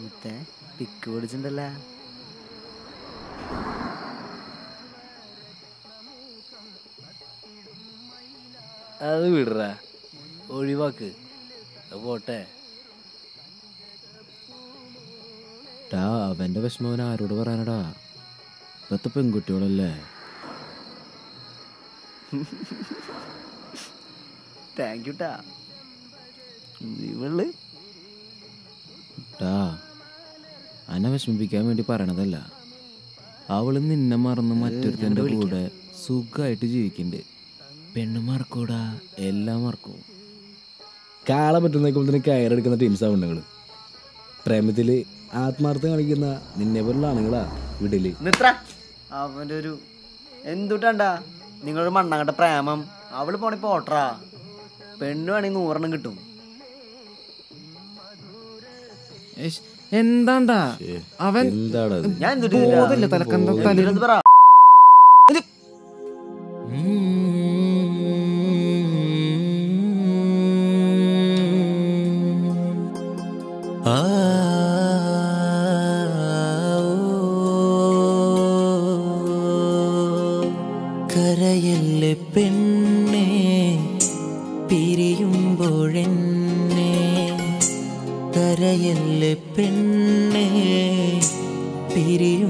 മുത്തേ പിക്ക് പിടിച്ചിട്ടുണ്ടല്ലോ? അത് വിടറ. ഒഴിവാക്ക്. പോട്ടെ. ടാ അവന്റെ വിഷമവൻ ആരോട് പറയാനടാ? ഇപ്പത്തെ പെൺകുട്ടികളല്ലേ? താങ്ക് യു ടാ. ഇവൾ? ടാ അന്നെ വിഷമിപ്പിക്കാൻ വേണ്ടി പറയണതല്ല. അവൾ നിന്നെ മറന്ന് മറ്റൊരുത്തന്റെ കൂടെ സുഖമായിട്ട് ജീവിക്കണ്ട്. പെണ്ണ് മറക്കൂടാ എല്ലാം മറക്കും. കാളെ പറ്റുന്ന കയറെടുക്കുന്ന ടീംസാണ് പെണ്ണുങ്ങൾ പ്രേമത്തിൽ ആത്മാർത്ഥം കാണിക്കുന്ന നിന്നെ പോലുള്ള ആണുങ്ങളാ അവന്റെ നിത്ര അവന്റെ ഒരു എന്തുട്ടാണ്ടാ? നിങ്ങളൊരു മണ്ണങ്ങട്ട പ്രേമം. അവൾ പോണി പോട്ടറാ പെണ്ണു വേണമെങ്കിൽ നൂറെണ്ണം കിട്ടും. എന്താണ്ടാ? അവൻ ഞാൻ തലക്കന്ത തലക്കന്ത തല എന്തുട്ട്? പറ പിരിയുമ്പോഴെന്നെ കരയല്ലേ പെണ്ണെ പിരിയുമ്പോഴെന്നെ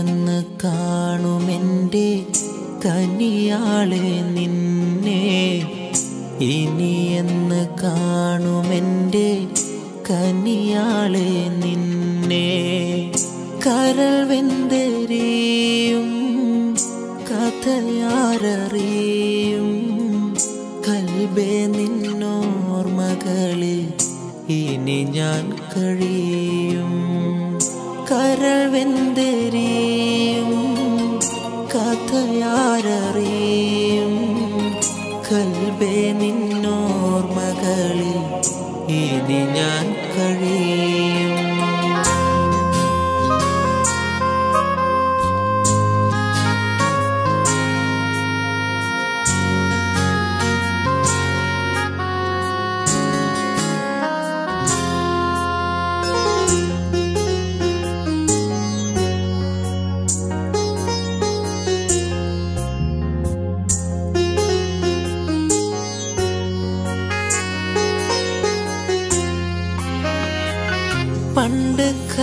എന്ന് കാണുമെന്റെ കനിയാളെ നിന്നെ ഇനി എന്ന് കാണുമെന്റെ കനിയാളെ നിന്നെ. കരൾ വെന്തരിയും കഥയാരറിയും കൽബേ നിന്നോർമകളിൽ ഇനി ഞാൻ കഴിയും. കരൾ വെന്തെറിയും കഥയാരറിയും. കൽബേ നിന്നോർമകളിൽ ഇനി ഞാൻ കഴിയും.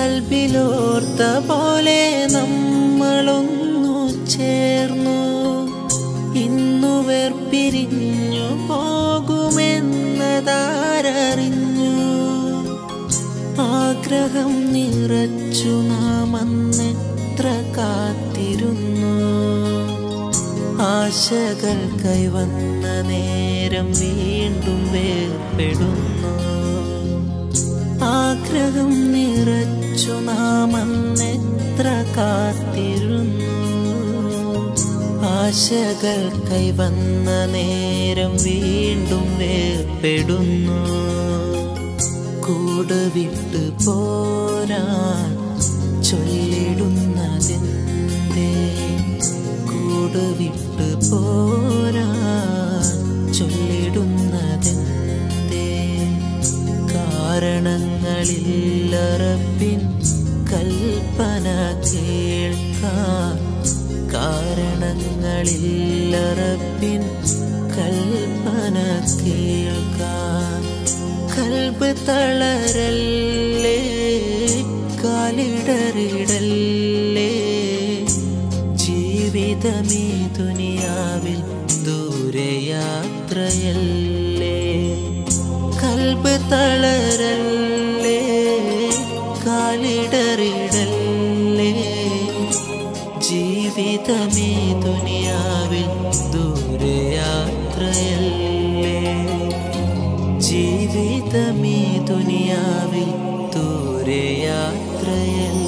പണ്ട് പോലെ നമ്മളൊന്നു ചേർന്നു. ഇന്നു വേർപിരിഞ്ഞു പോകുമെന്നതാരറിഞ്ഞു. ആഗ്രഹം നിറച്ചു നാം അന്നെത്ര കാത്തിരുന്നു. ആശകൾ കൈവന്ന നേരം വീണ്ടും വേർപ്പെടുന്നു ആഗ്രഹം നിറച്ചു നാം അന്നെത്ര കാത്തിരുന്നു? ആശകൾ കൈവന്ന നേരം വീണ്ടും വേർപ്പെടുന്നു കൂട് വിട്ട് പോരാൻ ചൊല്ലിടുന്നതെന്തേ? കൂട് വിട്ട് പോരാൻ ചൊല്ലിടുന്നതെന്തേ? കാരണങ്ങളില്ലറപ്പിൻ കൽപ്പന കേൾക്കാൻ കാരണങ്ങളില്ലറപ്പിൻ കൽപ്പന കേൾക്കാൻ കൽബ് തളരല്ലേ കാലിടറിടല്ലേ. ജീവിതമേ ദുനിയാവിൽ ദൂരയാത്രയല്ലേ. കൽബ് തളരല്ലേ വാണിടറിടല്ലേ ജീവിതമേ ദുനിയാവിൽ ദൂരെ യാത്രയല്ലേ ജീവിതമേ ദുനിയാവിൽ ദൂരെ ദൂരയാത്രയല്ലേ?